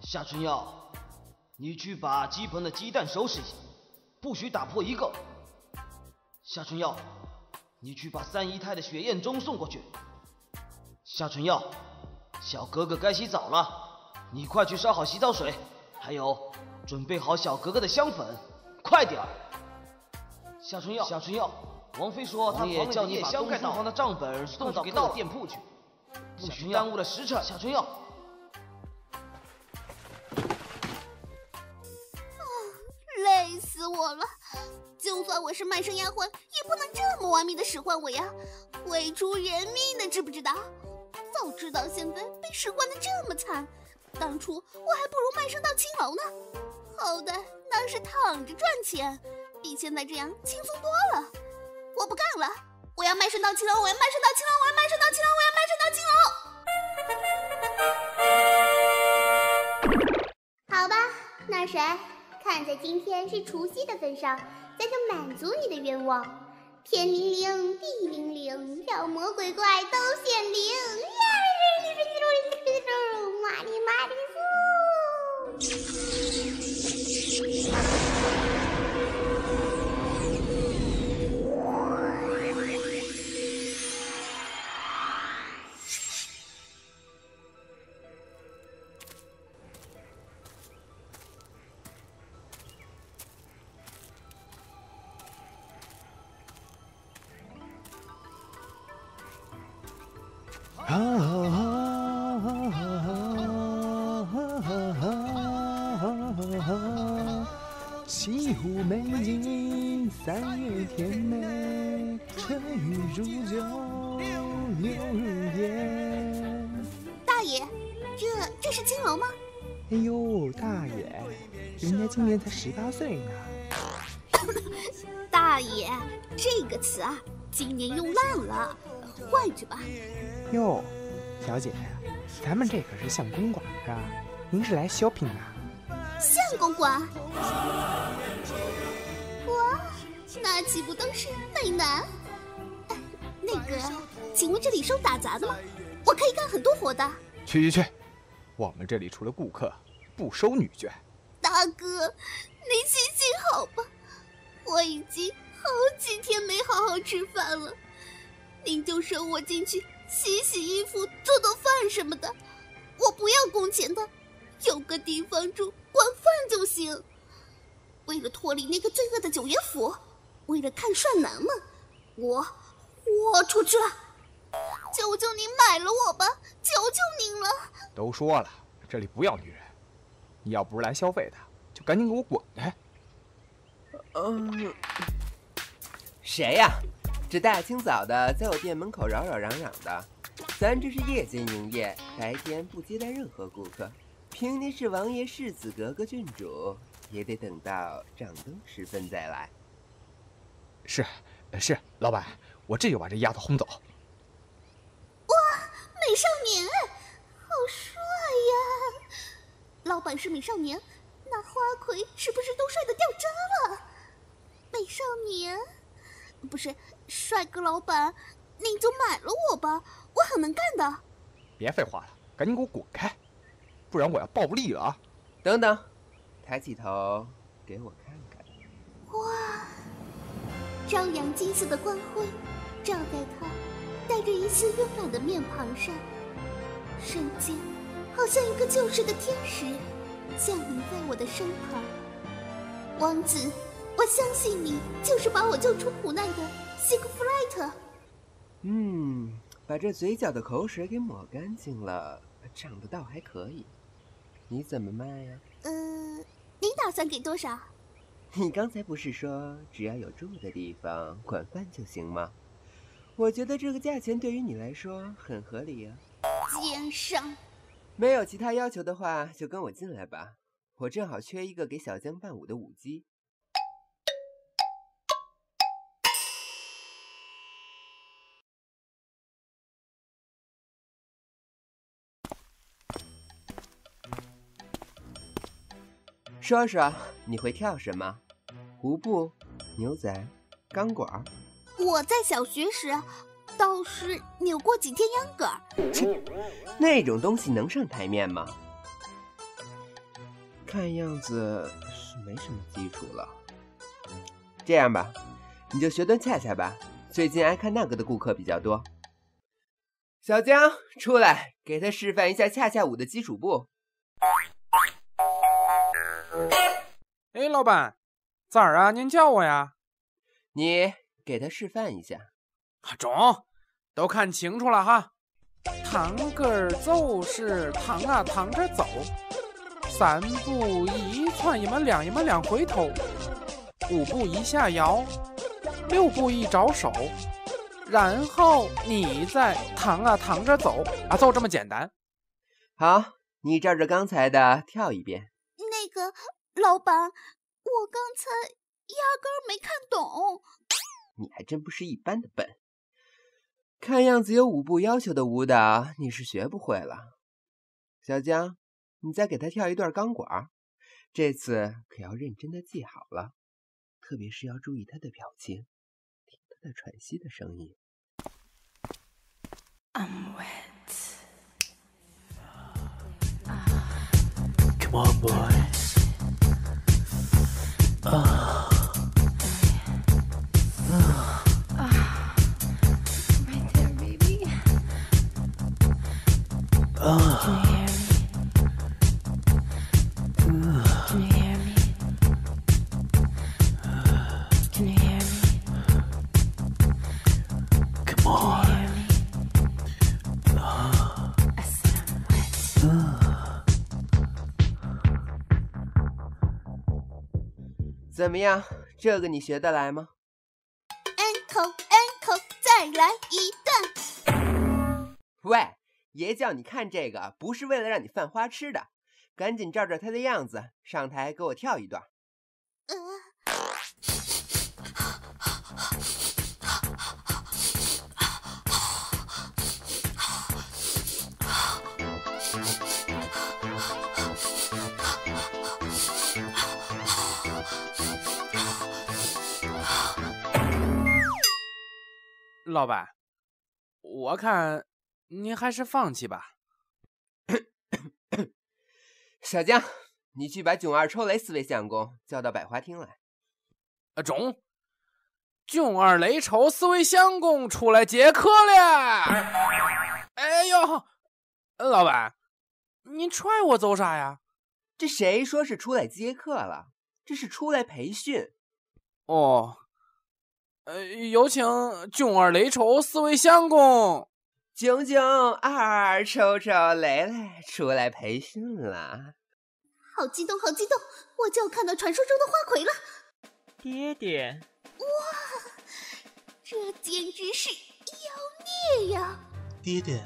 夏春耀，你去把鸡棚的鸡蛋收拾一下，不许打破一个。夏春耀，你去把三姨太的血燕钟送过去。夏春耀，小哥哥该洗澡了，你快去烧好洗澡水，还有准备好小哥哥的香粉，快点儿。夏春耀，夏春耀，王妃说她也叫你把东书房的账本送到各个店铺去，不许耽误了时辰。夏春耀。累死我了！就算我是卖身丫鬟，也不能这么玩命的使唤我呀，会出人命的，知不知道？早知道现在被使唤的这么惨，当初我还不如卖身到青楼呢。好歹那是躺着赚钱，比现在这样轻松多了。我不干了，我要卖身到青楼，我要卖身到青楼，我要卖身到青楼，我要卖身到青楼。好吧，那谁？看在今天是除夕的份上，咱就满足你的愿望。天灵灵，地灵灵，妖魔鬼怪都显灵。呀，玛丽人家今年才十八岁呢。大爷，这个词啊，今年用烂了，换句吧。哟，小姐，咱们这可是相公馆啊，您是来 shopping 的？相公馆？哇，那岂不都是美男？那个，请问这里收打杂的吗？我可以干很多活的。去去去，我们这里除了顾客，不收女眷。大哥，您行行好吧，我已经好几天没好好吃饭了，您就收我进去。洗洗衣服、做做饭什么的，我不要工钱的，有个地方住、管饭就行。为了脱离那个罪恶的九爷府，为了看帅男们，我豁出去了。求求您买了我吧，求求您了！都说了，这里不要女人，你要不是来消费的，就赶紧给我滚开。嗯，谁呀？这大清早的，在我店门口扰扰攘攘的，咱这是夜间营业，白天不接待任何顾客。凭您是王爷世子格格郡主，也得等到掌灯时分再来。是，是，老板，我这就把这丫头轰走。哇，美少年，老板是美少年，那花魁是不是都帅的掉渣了？美少年。不是，帅哥老板，您就买了我吧，我很能干的。别废话了，赶紧给我滚开，不然我要暴力了啊！等等，抬起头给我看看。哇，朝阳金色的光辉照在他带着一丝慵懒的面庞上，瞬间好像一个救世的天使降临在我的身旁，王子。我相信你就是把我救出苦难的西格弗莱特。嗯，把这嘴角的口水给抹干净了，长得倒还可以。你怎么卖呀？嗯，你打算给多少？你刚才不是说只要有住的地方、管饭就行吗？我觉得这个价钱对于你来说很合理呀。奸商！没有其他要求的话就跟我进来吧。我正好缺一个给小江伴舞的舞姬。说说你会跳什么？舞步牛仔钢管我在小学时倒是扭过几天秧歌儿。那种东西能上台面吗？看样子是没什么基础了。这样吧，你就学段恰恰吧。最近爱看那个的顾客比较多。小江，出来，给他示范一下恰恰舞的基础步。哎，老板，咋儿啊？您叫我呀？你给他示范一下。中，都看清楚了哈。堂根儿走是堂啊堂着走，三步一窜一满两一满两回头，五步一下摇，六步一着手，然后你再堂啊堂着走啊，就这么简单。好，你照着刚才的跳一遍。那个老板，我刚才压根儿没看懂。你还真不是一般的笨。看样子有舞步要求的舞蹈你是学不会了。小江，你再给他跳一段钢管，这次可要认真的记好了，特别是要注意他的表情，听他的喘息的声音。I'm wet. Come on, boys. I'm wet. 怎么样？这个你学得来吗？Encore encore，再来一段。喂，爷叫你看这个，不是为了让你犯花痴的，赶紧照着他的样子上台给我跳一段。老板，我看您还是放弃吧。小江，你去把囧二抽雷四位相公叫到百花厅来。啊，中，囧二雷抽四位相公出来接客了。哎呦，老板，您踹我走啥呀？这谁说是出来接客了？这是出来培训。哦，呃，有请囧二雷抽四位相公。囧囧二臭臭雷雷出来培训了。好激动，好激动！我就要看到传说中的花魁了，爹爹，哇这简直是妖孽呀！爹爹，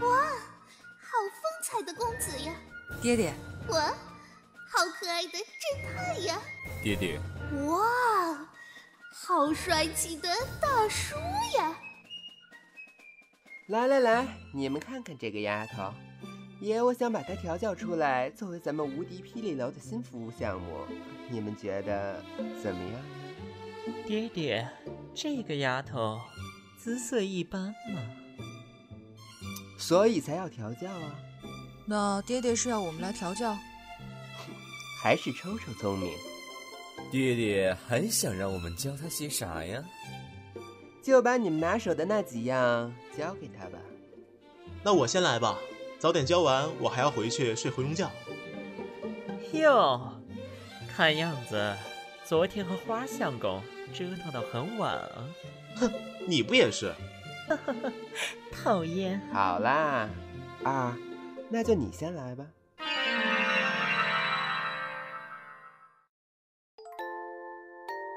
哇好风采的公子呀！爹爹，哇，好可爱的侦探呀！爹爹，哇，好帅气的大叔呀！来来来，你们看看这个丫头，爷我想把她调教出来，作为咱们无敌霹雳楼的新服务项目，你们觉得怎么样呀？爹爹，这个丫头姿色一般嘛。所以才要调教啊，那爹爹是要我们来调教？还是抽抽聪明，爹爹还想让我们教他些啥呀？就把你们拿手的那几样交给他吧。那我先来吧，早点交完，我还要回去睡回笼觉。哟，看样子昨天和花相公折腾到很晚啊。哼你不也是？讨厌。好啦，二，那就你先来吧。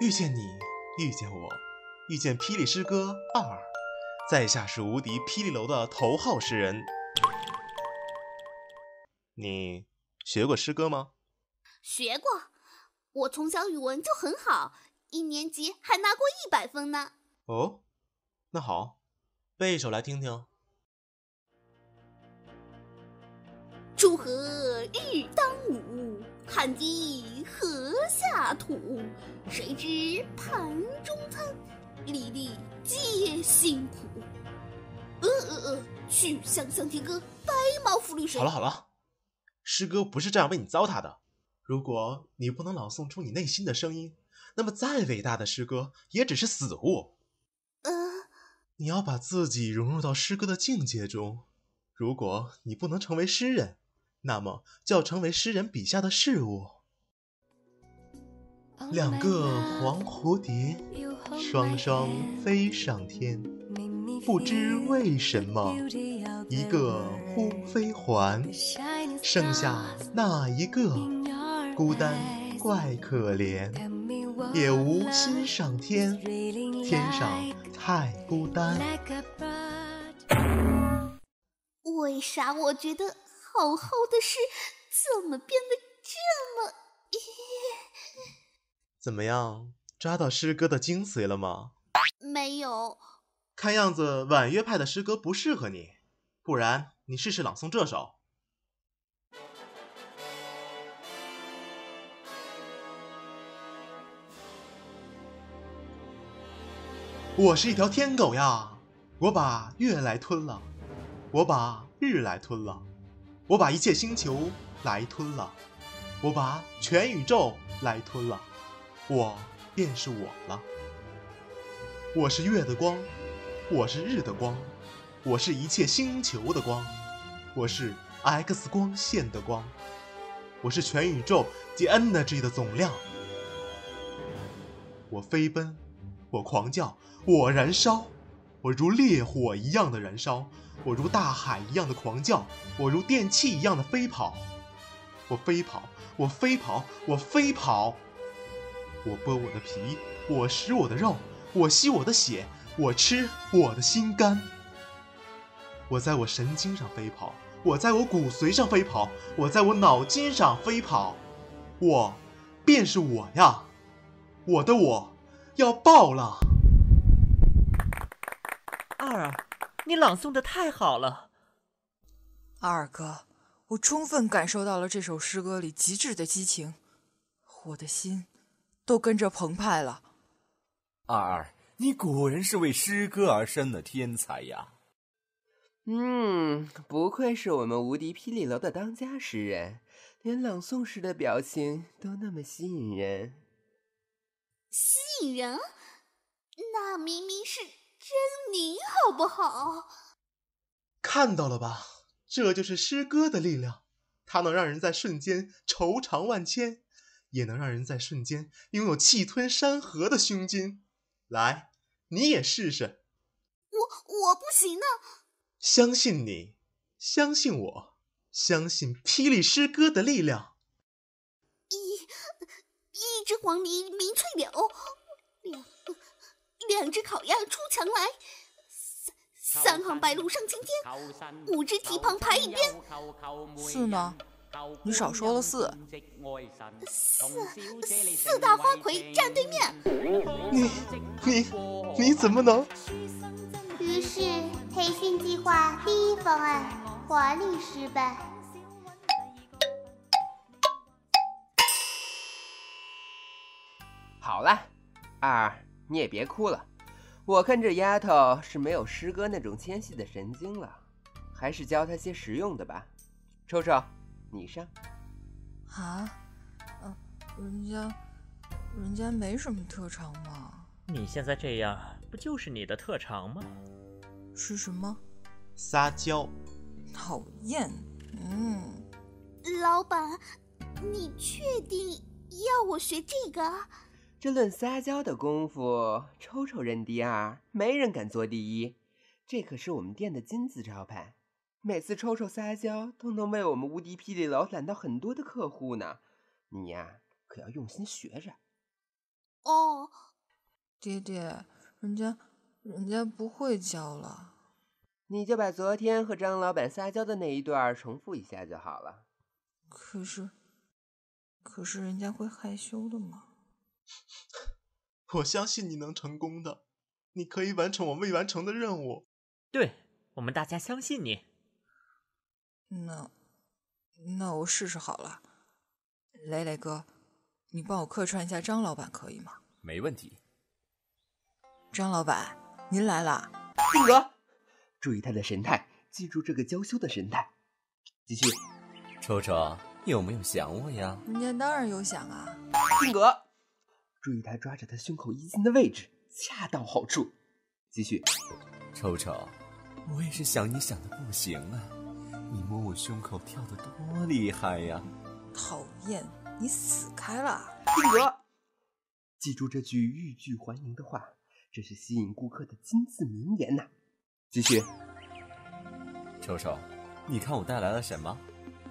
遇见你，遇见我，遇见霹雳诗歌二，在下是无敌霹雳楼的头号诗人。你学过诗歌吗？学过，我从小语文就很好，一年级还拿过一百分呢。哦，那好，背一首来听听。锄禾日当午，汗滴禾下土，谁知盘中餐，粒粒皆辛苦。呃呃呃，去向向天歌，白毛浮绿水。好了好了，诗歌不是这样为你糟蹋的。如果你不能朗诵出你内心的声音，那么再伟大的诗歌也只是死物。呃，你要把自己融入到诗歌的境界中。如果你不能成为诗人，那么就要成为诗人笔下的事物。两个黄蝴蝶，双双飞上天，不知为什么，一个忽飞还，剩下那一个，孤单怪可怜，也无心上天，天上太孤单。为啥我觉得好好的事怎么变得这么……怎么样，抓到诗歌的精髓了吗？没有。看样子婉约派的诗歌不适合你，不然你试试朗诵这首。我是一条天狗呀，我把月来吞了，我把日来吞了，我把一切星球来吞了，我把全宇宙来吞了，我便是我了。我是月的光，我是日的光，我是一切星球的光，我是 X 光线的光，我是全宇宙及 energy 的总量。我飞奔，我狂叫，我燃烧，我如烈火一样的燃烧，我如大海一样的狂叫，我如电气一样的飞跑。我飞跑，我飞跑，我飞跑。我剥我的皮，我食我的肉，我吸我的血，我吃我的心肝。我在我神经上飞跑，我在我骨髓上飞跑，我在我脑筋上飞跑。我便是我呀，我的我要爆了。二儿，你朗诵的太好了。二哥，我充分感受到了这首诗歌里极致的激情，我的心都跟着澎湃了。二二，你果然是为诗歌而生的天才呀！嗯，不愧是我们无敌霹雳楼的当家诗人，连朗诵时的表情都那么吸引人。吸引人？那明明是真名，好不好？看到了吧，这就是诗歌的力量，它能让人在瞬间愁肠万千，也能让人在瞬间拥有气吞山河的胸襟。来，你也试试。我我不行呢。相信你，相信我，相信霹雳诗歌的力量。一一只黄鹂鸣翠柳，两两只烤鸭出墙来，三三行白鹭上青天，五只蹄膀排一边。四呢？你少说了四。四四大花魁站对面。你你你怎么能？于是培训计划第一方案华丽失败。好了，二，你也别哭了。我看这丫头是没有师哥那种纤细的神经了，还是教她些实用的吧。抽抽，你上。啊？嗯、人家，人家没什么特长嘛。你现在这样，不就是你的特长吗？是什么？撒娇。讨厌。嗯。老板，你确定要我学这个？这论撒娇的功夫，抽抽认第二，没人敢做第一。这可是我们店的金字招牌，每次抽抽撒娇都能为我们无敌霹雳楼揽到很多的客户呢。你呀，可要用心学着。哦，爹爹，人家，人家不会教了。你就把昨天和张老板撒娇的那一段重复一下就好了。可是，可是人家会害羞的嘛。我相信你能成功的，你可以完成我未完成的任务。对，我们大家相信你。那，那我试试好了。磊磊哥，你帮我客串一下张老板可以吗？没问题。张老板，您来啦！定格，注意他的神态，记住这个娇羞的神态。继续。臭臭，有没有想我呀？人家当然有想啊。定格，注意他抓着他胸口衣襟的位置，恰到好处。继续。臭臭，我也是想你想的不行啊！你摸我胸口跳得多厉害呀！讨厌，你死开了！定格，记住这句欲拒还迎的话，这是吸引顾客的金字名言呐、继续。抽抽，你看我带来了什么？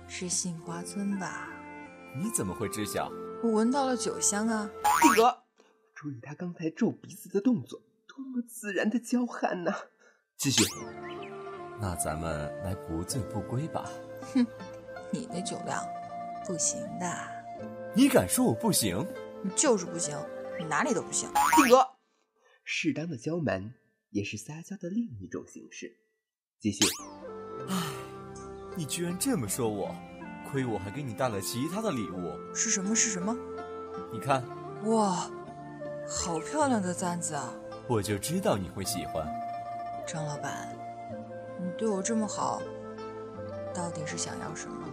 是杏花村吧？你怎么会知晓？我闻到了酒香啊！定格，注意他刚才皱鼻子的动作，多么自然的娇憨呐、继续。那咱们来不醉不归吧。哼，你那酒量不行的。你敢说我不行？你就是不行，你哪里都不行。定格，适当的娇蛮也是撒娇的另一种形式。继续。唉，你居然这么说我，亏我还给你带了其他的礼物。是什么？是什么？你看，哇，好漂亮的簪子啊！我就知道你会喜欢。张老板，你对我这么好，到底是想要什么？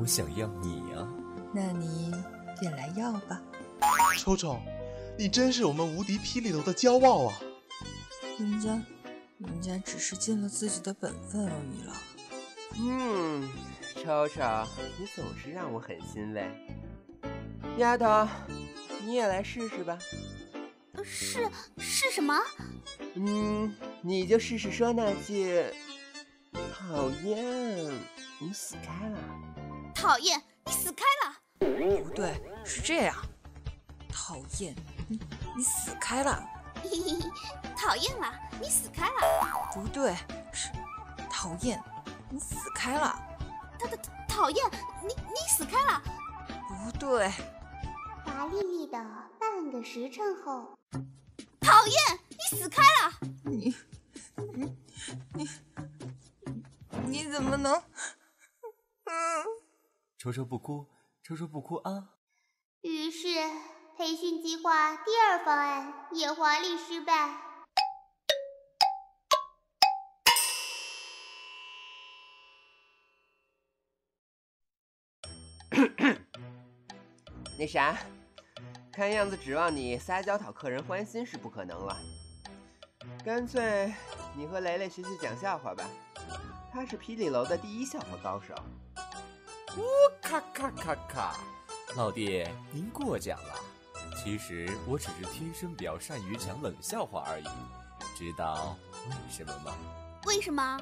我想要你啊！那你便来要吧。臭臭，你真是我们无敌霹雳楼的骄傲啊！人家，人家只是尽了自己的本分而已了。嗯，臭臭，你总是让我很欣慰。丫头，你也来试试吧。是是什么？嗯，你就试试说那句“讨厌”，你死开了。讨厌，你死开了。不对，是这样。讨厌，你你死开了。嘿嘿嘿，讨厌了，你死开了。不对，是讨厌，你死开了。他他讨厌，你你死开了。不对。华丽丽的半个时辰后，讨厌，你死开了。你你 你你怎么能？嗯。抽抽不哭，抽抽不哭啊！于是培训计划第二方案也华丽失败。那啥，看样子指望你撒娇讨客人欢心是不可能了。干脆你和雷雷学学讲笑话吧，他是霹雳楼的第一笑话高手。呜咔咔咔咔！老弟，您过奖了。其实我只是天生比较善于讲冷笑话而已。知道为什么吗？为什么？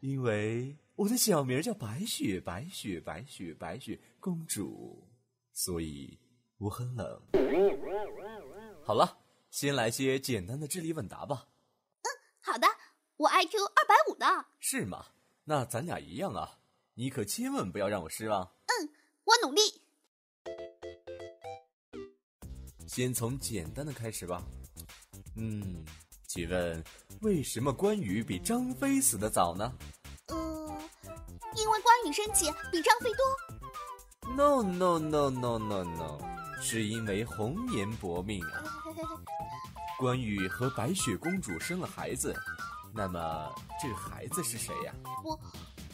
因为我的小名叫白雪，白雪，白雪，白雪公主，所以我很冷。好了，先来些简单的智力问答吧。嗯，好的，我 IQ 二百五的。是吗？那咱俩一样啊。你可千万不要让我失望。嗯，我努力。先从简单的开始吧。嗯，请问为什么关羽比张飞死的早呢？呃，因为关羽生气比张飞多。No no no no no no，是因为红颜薄命啊。关羽和白雪公主生了孩子，那么这孩子是谁呀、我。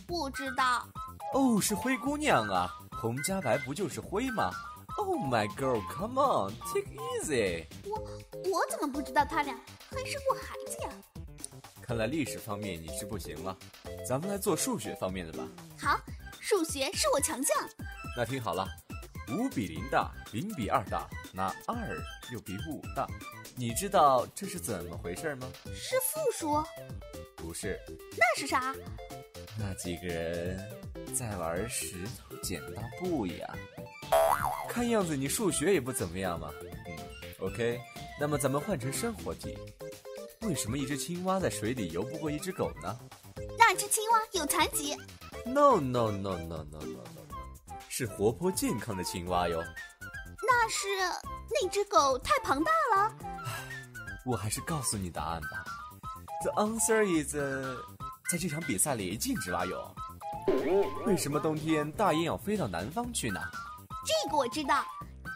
不知道哦，是灰姑娘啊！红加白不就是灰吗？Oh my girl，come on，take easy。我我怎么不知道他俩还生过孩子呀？看来历史方面你是不行了，咱们来做数学方面的吧。好，数学是我强项。那听好了，五比零大，零比二大，那二又比五大，你知道这是怎么回事吗？是负数？不是。那是啥？那几个人在玩石头剪刀布呀。看样子你数学也不怎么样嘛。嗯，OK，那么咱们换成生活题。为什么一只青蛙在水里游不过一只狗呢？那只青蛙有残疾。No no no no no no no，是活泼健康的青蛙哟。那是那只狗太庞大了。我还是告诉你答案吧。The answer is，在这场比赛里禁止蛙泳。为什么冬天大雁要飞到南方去呢？这个我知道，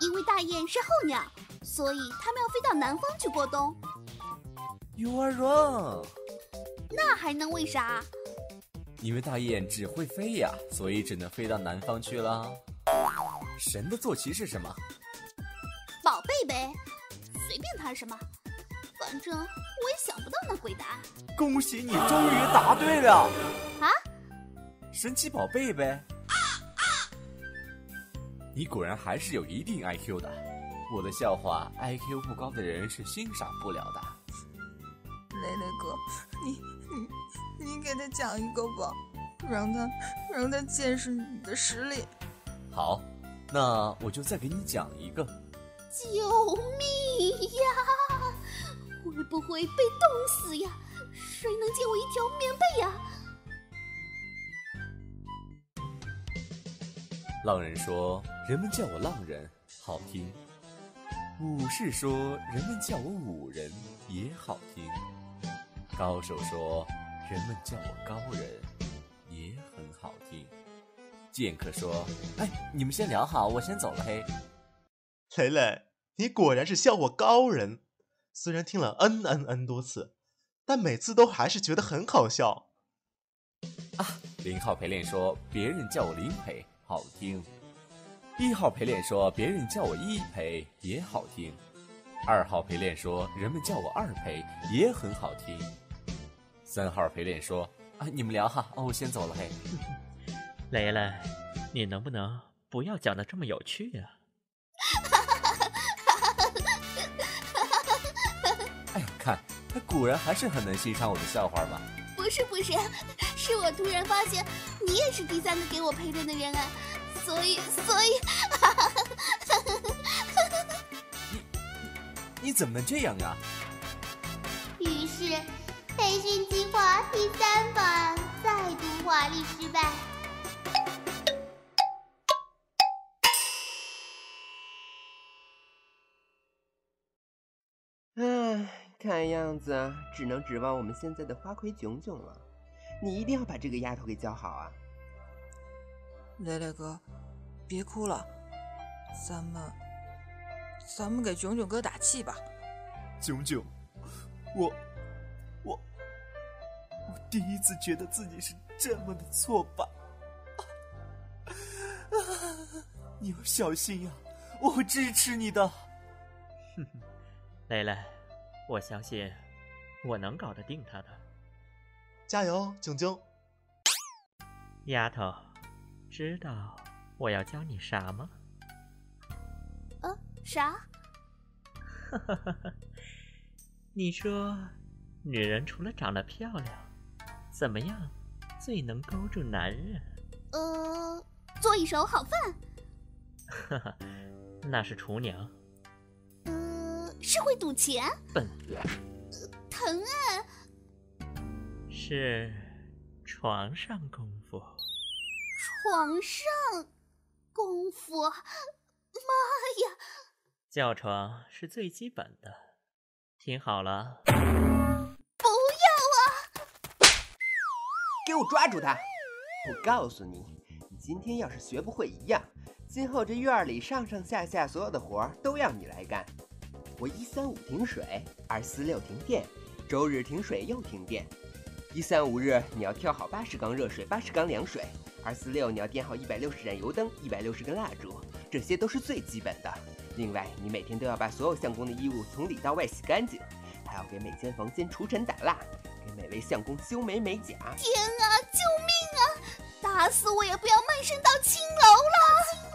因为大雁是候鸟，所以它们要飞到南方去过冬。You are wrong。那还能为啥？因为大雁只会飞呀，所以只能飞到南方去了。神的坐骑是什么？宝贝呗，随便它是什么，反正我也想不到那鬼答案。恭喜你终于答对了！啊？神奇宝贝呗。你果然还是有一定 IQ 的。我的笑话，IQ 不高的人是欣赏不了的。雷雷哥，你你你给他讲一个吧，让他让他见识你的实力。好，那我就再给你讲一个。救命呀！会不会被冻死呀？谁能借我一条棉被呀？浪人说：“人们叫我浪人，好听。”武士说：“人们叫我武人，也好听。”高手说：“人们叫我高人，也很好听。”剑客说：“哎，你们先聊好，我先走了嘿。”雷雷，你果然是笑我高人，虽然听了 n n n 多次，但每次都还是觉得很好笑。啊，零号陪练说：“别人叫我林陪，好听。”一号陪练说：“别人叫我一陪，也好听。”二号陪练说：“人们叫我二陪，也很好听。”三号陪练说：“啊，你们聊哈，哦，我先走了嘿。”雷雷，你能不能不要讲的这么有趣啊？哎呀，看他果然还是很能欣赏我的笑话嘛。不是不是，是我突然发现你也是第三个给我陪练的人啊，所以所以，你你怎么能这样啊？于是，第三版再度华丽失败。唉，看样子只能指望我们现在的花魁囧囧了。你一定要把这个丫头给教好啊！雷雷哥，别哭了，咱们咱们给囧囧哥打气吧。囧囧，我我我第一次觉得自己是这么的挫败。啊，你要小心呀、啊，我会支持你的。哼哼，蕾蕾，我相信我能搞得定他的。加油，囧囧！丫头，知道我要教你啥吗？啊，啥？哈哈哈哈！你说，女人除了长得漂亮，怎么样最能勾住男人？呃，做一手好饭。哈哈，那是厨娘。呃，是会赌钱。笨。呃，疼啊！是床上功夫。床上功夫，妈呀！叫床是最基本的，听好了。不要啊！给我抓住他！我告诉你，你今天要是学不会一样，今后这院儿里上上下下所有的活儿都要你来干。我一三五停水，二四六停电，周日停水又停电。一三五日你要跳好八十缸热水，八十缸凉水；二四六你要点好一百六十盏油灯，一百六十根蜡烛，这些都是最基本的。另外，你每天都要把所有相公的衣物从里到外洗干净，还要给每间房间除尘打蜡，每位相公修眉美甲。天啊，救命啊！打死我也不要卖身到青楼了！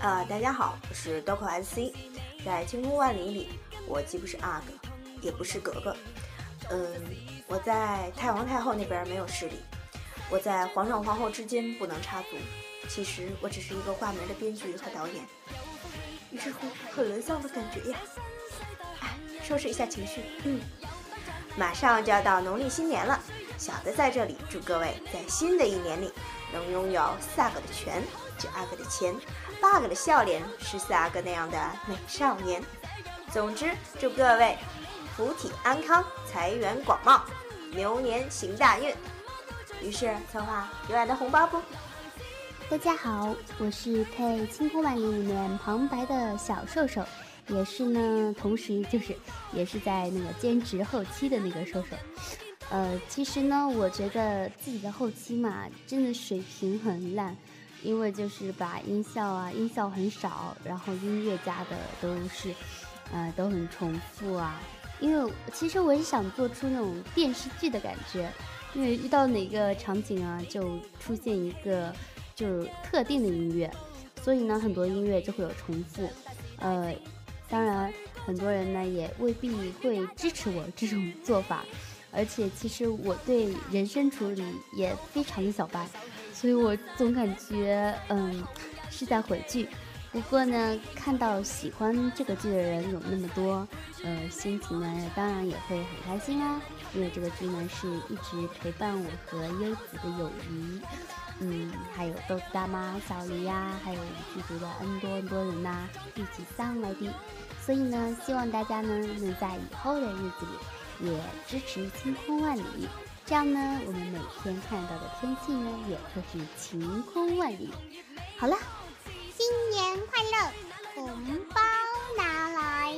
呃，大家好，我是 Doco SC，在晴空万里里，我既不是阿哥，也不是格格，嗯，我在太皇太后那边没有势力，我在皇上皇后之间不能插足，其实我只是一个挂名的编剧和导演。于是乎，很沦丧的感觉呀。哎，收拾一下情绪，嗯。马上就要到农历新年了，小的在这里祝各位在新的一年里能拥有四阿哥的权，九阿哥的钱，八阿哥的笑脸，十四阿哥那样的美少年。总之，祝各位福体安康，财源广茂，牛年行大运。于是策划有爱的红包不？大家好，我是配《清空万里》里面旁白的小瘦瘦。也是呢，同时就是也是在那个兼职后期的那个瘦瘦。呃，其实呢，我觉得自己的后期嘛，真的水平很烂，因为就是把音效啊，音效很少，然后音乐加的都是，呃，都很重复啊。因为其实我是想做出那种电视剧的感觉，因为遇到哪个场景啊，就出现一个就特定的音乐，所以呢，很多音乐就会有重复，呃。当然，很多人呢也未必会支持我这种做法，而且其实我对人声处理也非常的小白，所以我总感觉嗯是在毁剧。不过呢，看到喜欢这个剧的人有那么多，呃，心情呢当然也会很开心啦。因为这个剧呢是一直陪伴我和优子的友谊，嗯，还有豆子大妈、小黎呀，还有剧组的 N 多 N 多人呐，一起上来的。所以呢，希望大家呢能在以后的日子里也支持晴空万里，这样呢，我们每天看到的天气呢也会是晴空万里。好了，新年快乐，红包拿来！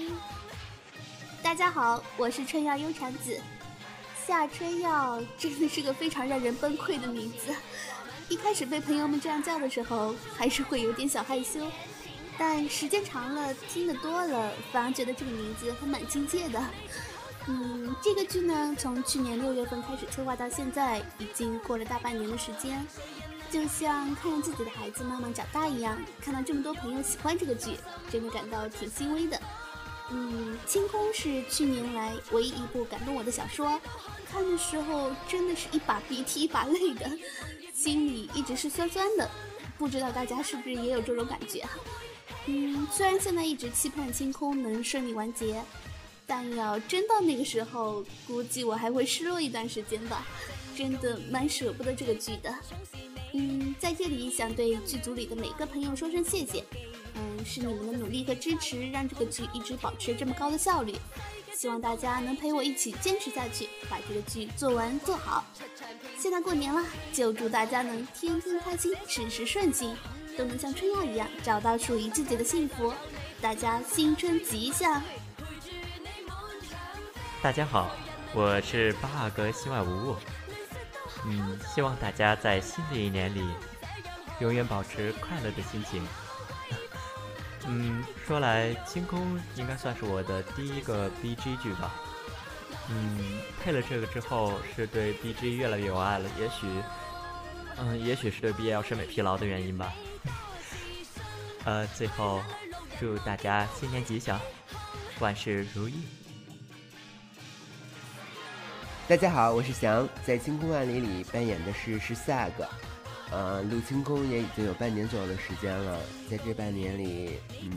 大家好，我是春药优产子，夏春药真的是个非常让人崩溃的名字。一开始被朋友们这样叫的时候，还是会有点小害羞。但时间长了，听得多了，反而觉得这个名字还蛮亲切的。嗯，这个剧呢，从去年六月份开始策划到现在，已经过了大半年的时间，就像看着自己的孩子慢慢长大一样。看到这么多朋友喜欢这个剧，真的感到挺欣慰的。嗯，《清空》是去年来唯一一部感动我的小说，看的时候真的是一把鼻涕一把泪的，心里一直是酸酸的。不知道大家是不是也有这种感觉？嗯，虽然现在一直期盼清空能顺利完结，但要真到那个时候，估计我还会失落一段时间吧。真的蛮舍不得这个剧的。嗯，在这里想对剧组里的每个朋友说声谢谢。嗯，是你们的努力和支持，让这个剧一直保持这么高的效率。希望大家能陪我一起坚持下去，把这个剧做完做好。现在过年了，就祝大家能天天开心，事事顺心。都能像春药一样找到属于自己的幸福，大家新春吉祥！大家好，我是八阿哥希望无误。嗯，希望大家在新的一年里永远保持快乐的心情。嗯，说来清空应该算是我的第一个 BG 剧吧。嗯，配了这个之后，是对 BG 越来越有爱了。也许，嗯，也许是对 BL 审美疲劳的原因吧。呃，最后祝大家新年吉祥，万事如意。大家好，我是翔，在《清空万里》里扮演的是十四阿哥。呃，录清空也已经有半年左右的时间了，在这半年里，嗯，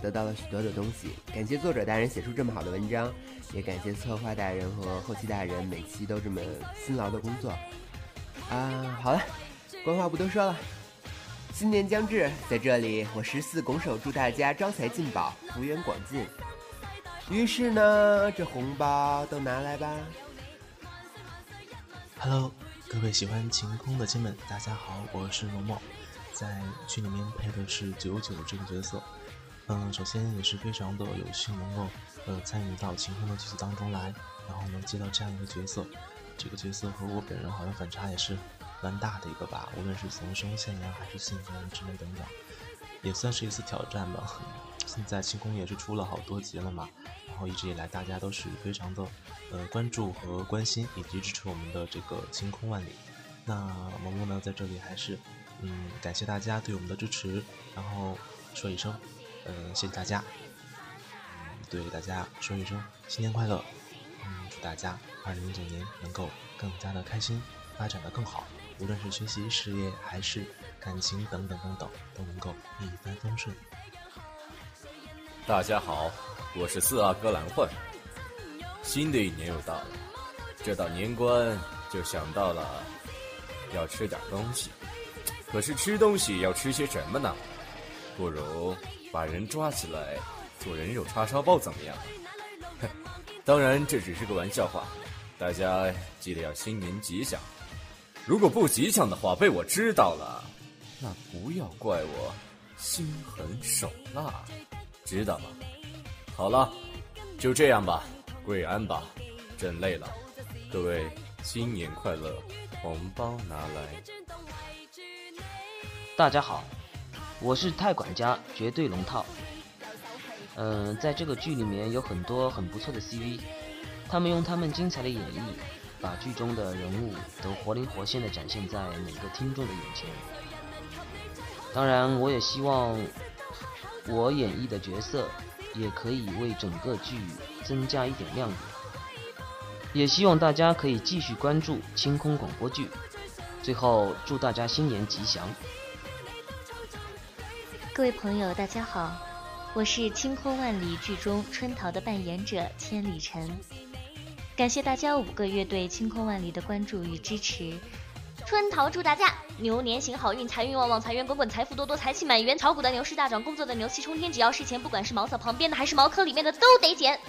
得到了许多的东西。感谢作者大人写出这么好的文章，也感谢策划大人和后期大人每期都这么辛劳的工作。啊，好了，官话不多说了。新年将至，在这里，我十四拱手祝大家招财进宝，福源广进。于是呢，这红包都拿来吧。Hello，各位喜欢晴空的亲们，大家好，我是萌萌，在剧里面配的是九九这个角色。嗯，首先也是非常的有幸能够呃参与到晴空的剧组当中来，然后能接到这样一个角色，这个角色和我本人好像反差也是。蛮大的一个吧，无论是从声线呀，还是性格呀之类等等，也算是一次挑战吧。现在清空也是出了好多集了嘛，然后一直以来大家都是非常的呃关注和关心，以及支持我们的这个晴空万里。那萌萌呢，在这里还是嗯感谢大家对我们的支持，然后说一声嗯谢谢大家，嗯对大家说一声新年快乐，嗯祝大家二零一九年能够更加的开心，发展的更好。无论是学习、事业还是感情等等等等，都能够一帆风顺。大家好，我是四阿哥蓝混。新的一年又到了，这到年关就想到了要吃点东西。可是吃东西要吃些什么呢？不如把人抓起来做人肉叉烧包怎么样？哼，当然这只是个玩笑话，大家记得要新年吉祥。如果不吉祥的话被我知道了，那不要怪我心狠手辣，知道吗？好了，就这样吧，跪安吧，朕累了。各位新年快乐，红包拿来。大家好，我是太管家绝对龙套。嗯、在这个剧里面有很多很不错的 CV，他们用他们精彩的演绎，把剧中的人物都活灵活现的展现在每个听众的眼前。当然，我也希望我演绎的角色也可以为整个剧增加一点亮点。也希望大家可以继续关注清空广播剧。最后，祝大家新年吉祥！各位朋友，大家好，我是《清空万里》剧中春桃的扮演者千里晨。感谢大家五个月对《清空万里》的关注与支持。春桃祝大家牛年行好运，财运旺旺，财源滚滚，财富多多，财气满园。炒股的牛市大涨，工作的牛气冲天。只要是钱，不管是茅草旁边的还是茅坑里面的，都得捡。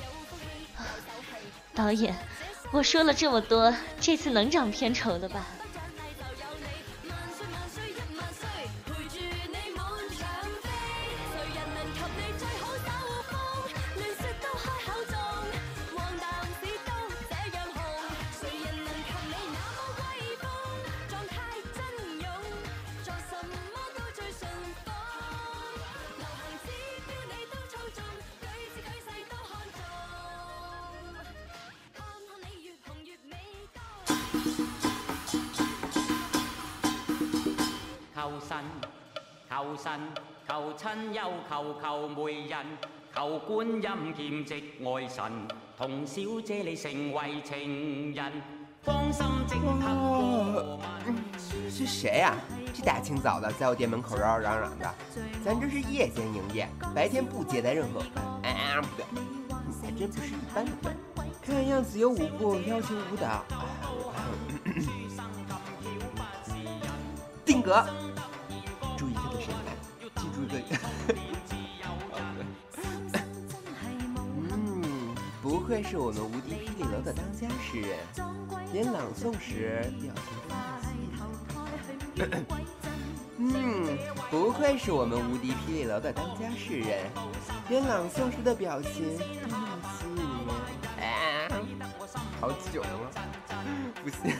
导演，我说了这么多，这次能涨片酬了吧？神，求神，求親友，求求媒人，求觀音兼職愛神，同小姐你成為情人，芳心即刻過是谁呀、这大清早的在我店门口嚷嚷嚷嚷的，咱这是夜间营业，白天不接待任何。啊，不对，你还真不是一般的笨。看样子有舞步要求舞蹈。定格，愧是我们无敌霹雳楼的当家诗人，连朗诵时表情丰富。嗯，不愧是我们无敌霹雳楼的当家诗人，连朗诵时的表情都那么吸引人。啊，好久了！不行。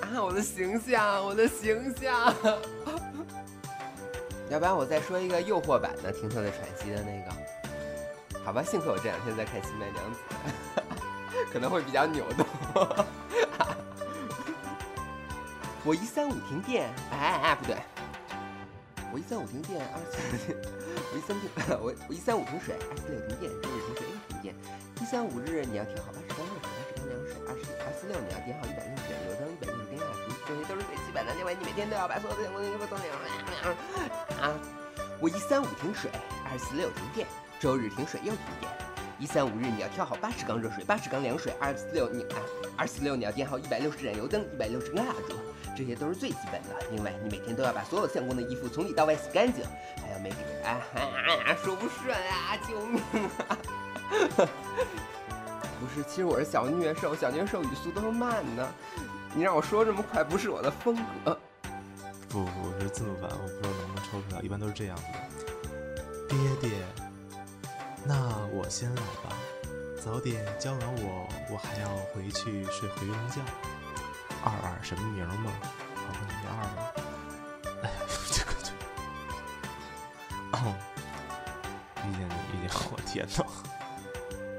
啊，我的形象，我的形象。要不然我再说一个诱惑版的《听他的喘息》的那个，好吧？幸亏我这两天在看《新白娘子》，可能会比较扭动。我一三五停电，哎哎，不对，我一三五停电，二四，我一三停，我我一三五停水，二四六停电，周日停水，停电。一三五日你要调好八十缸热水，八十缸凉水，二十二四六你要点好一百六十水，有灯一百六十电压图，这些都是最基本的，另外你每天都要把所有的相关的 info 都啊。我一三五停水，二四六停电，周日停水又停电。一三五日你要挑好八十缸热水，八十缸凉水，二四六你啊，二四六你要点好一百六十盏油灯，一百六十根蜡烛，这些都是最基本的。另外，你每天都要把所有相关的衣服从里到外洗干净，还要每天啊啊啊说不顺啊，救命啊！不是，其实我是小虐兽，小虐兽语速都是慢的，你让我说这么快不是我的风格。不不不，是字幕版，我不知道能不能抽出来，一般都是这样子的。爹爹，那我先来吧，早点教完我，我还要回去睡回笼觉。二二什么名吗？好像叫二吗？哎呀，这个这个，哦，遇见你，遇见我，天呐！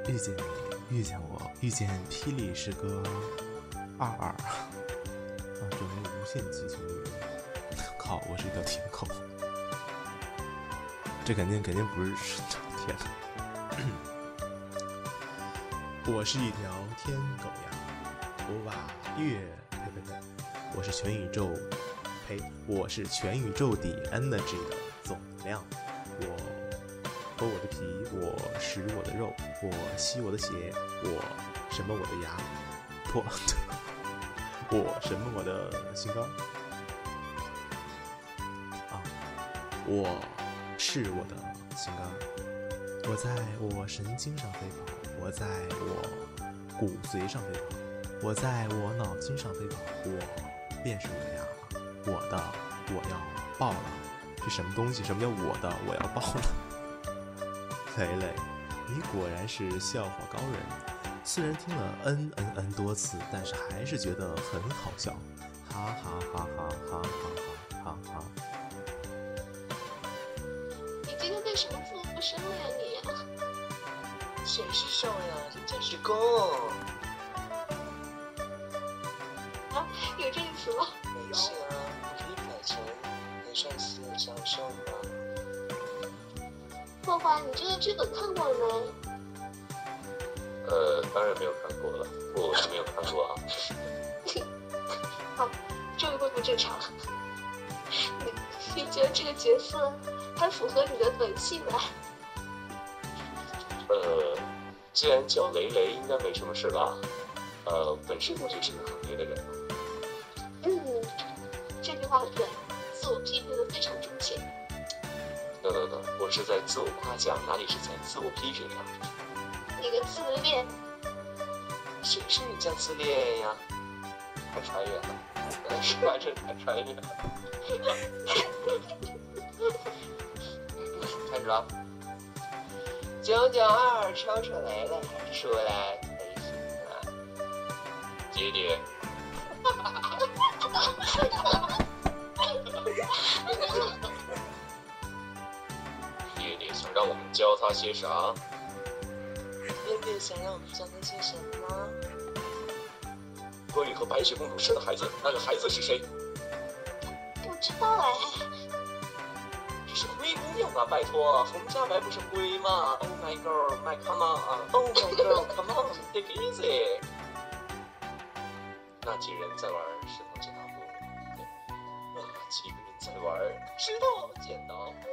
遇见你，遇见我，遇见霹雳是个二二，啊，证明无限激情。靠，我是一条舔狗，这肯定肯定不是 天哪！我是一条天狗呀，我把月呸呸呸，我是全宇宙，呸，我是全宇宙底 energy 的总量。我剥我的皮，我食我的肉，我吸我的血，我什么我的牙，破，我什么我的心肝。啊，我是我的心肝，我在我神经上飞跑，我在我骨髓上飞跑。我在我脑筋上飞跑，我便是我呀，我的我要爆了，这什么东西？什么叫我的我要爆了？蕾蕾，你果然是笑话高人，虽然听了 n n n 多次，但是还是觉得很好笑，哈哈哈哈哈哈哈哈哈！你今天为什么这么不生了呀你？谁是受呀？人家是攻。有这个词吗？没事啊，可以改成跟上司享受吗？花花，你这个剧本看过了没？呃，当然没有看过了，我是没有看过啊。好，终于恢复正常。你你觉得这个角色还符合你的本性吗？既然叫雷雷，应该没什么事吧？呃，本身我就是个很雷的人。嗯，这句话对，自我批评的非常准确。等等等，我是在自我夸奖，哪里是在自我批评呀？你个自恋！谁是你叫自恋呀？太穿越了，是吧？这太穿越了。看着，九九二抽出来了，出来开心了，姐姐。爹爹想让我们教他些啥？爹爹想让我们教他些什么？关羽和白雪公主生的孩子，那个孩子是谁？不知道哎。这是灰姑娘啊！拜托，红加白不是灰吗？Oh my girl, my come on! Oh my girl, come on, take it easy. 那几人在玩石头剪刀布？那几个人在玩石头剪刀布？